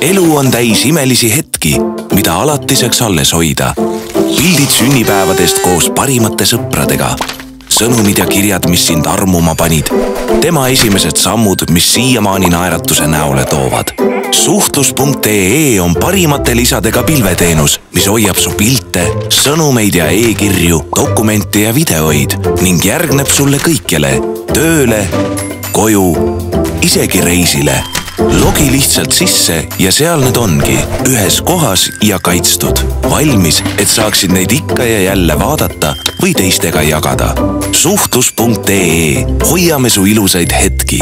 elu on täis imelisi hetki, mida alatiseks alles hoida. pildid sünnipäevadest koos parimate sõpradega. sõnumid ja kirjad, mis sind armuma panid. tema esimesed sammud, mis siiamaani naeratuse näole toovad. suhtlus.ee on parimate lisadega pilveteenus, mis hoiab su pilte, sõnumeid ja e-kirju, dokumente ja videoid ning järgneb sulle kõikjale, tööle, koju, isegi reisile logi lihtsalt sisse ja seal need ongi, ühes kohas ja kaitstud. valmis, et saaksid neid ikka ja jälle vaadata või teistega jagada. suhtlus.ee, hoiame su ilusaid hetki